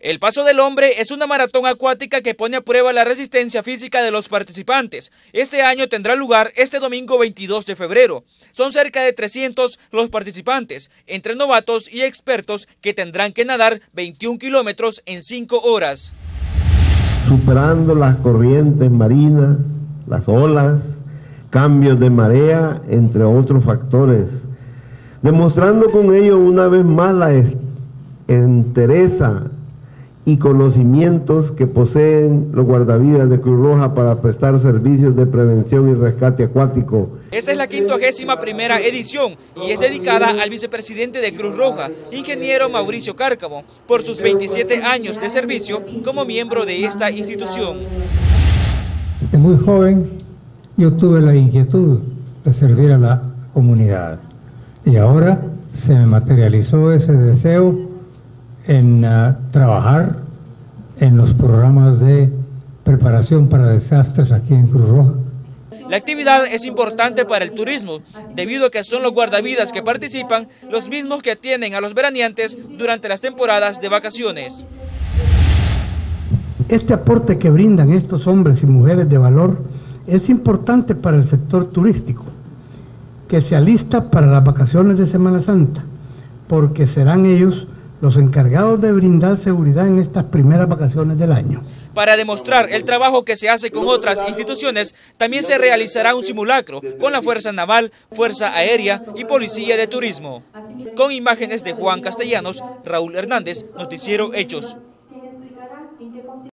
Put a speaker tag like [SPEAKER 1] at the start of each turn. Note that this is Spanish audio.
[SPEAKER 1] El Paso del Hombre es una maratón acuática que pone a prueba la resistencia física de los participantes. Este año tendrá lugar este domingo 22 de febrero. Son cerca de 300 los participantes, entre novatos y expertos, que tendrán que nadar 21 kilómetros en 5 horas.
[SPEAKER 2] Superando las corrientes marinas, las olas, cambios de marea, entre otros factores, demostrando con ello una vez más la entereza y conocimientos que poseen los guardavidas de Cruz Roja para prestar servicios de prevención y rescate acuático.
[SPEAKER 1] Esta es la quincuagésima primera edición y es dedicada al vicepresidente de Cruz Roja, ingeniero Mauricio Cárcamo, por sus 27 años de servicio como miembro de esta institución.
[SPEAKER 3] Desde muy joven yo tuve la inquietud de servir a la comunidad y ahora se me materializó ese deseo en uh, trabajar los programas de preparación para desastres aquí en Cruz Roja.
[SPEAKER 1] La actividad es importante para el turismo, debido a que son los guardavidas que participan los mismos que atienden a los veraneantes durante las temporadas de vacaciones.
[SPEAKER 4] Este aporte que brindan estos hombres y mujeres de valor es importante para el sector turístico, que se alista para las vacaciones de Semana Santa, porque serán ellos los encargados de brindar seguridad en estas primeras vacaciones del año.
[SPEAKER 1] Para demostrar el trabajo que se hace con otras instituciones, también se realizará un simulacro con la Fuerza Naval, Fuerza Aérea y Policía de Turismo. Con imágenes de Juan Castellanos, Raúl Hernández, Noticiero Hechos.